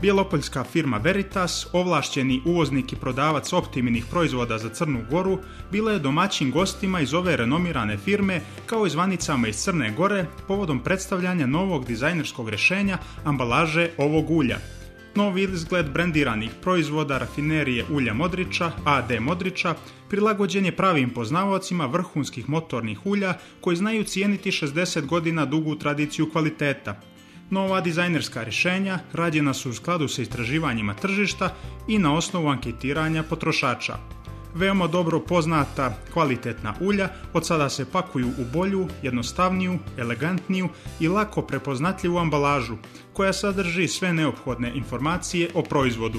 Bijelopoljska firma Veritas, ovlašćeni uvoznik i prodavac optimnih proizvoda za Crnu Goru, bila je domaćim gostima iz ove renomirane firme kao i zvanicama iz Crne Gore povodom predstavljanja novog dizajnerskog rješenja ambalaže ovog ulja. Novi izgled brendiranih proizvoda rafinerije ulja Modrića, AD Modrića, prilagođen je pravim poznavacima vrhunskih motornih ulja koji znaju cijeniti 60 godina dugu tradiciju kvaliteta. Nova dizajnerska rješenja rađena su u skladu sa istraživanjima tržišta i na osnovu anketiranja potrošača. Veoma dobro poznata kvalitetna ulja od sada se pakuju u bolju, jednostavniju, elegantniju i lako prepoznatljivu ambalažu koja sadrži sve neophodne informacije o proizvodu.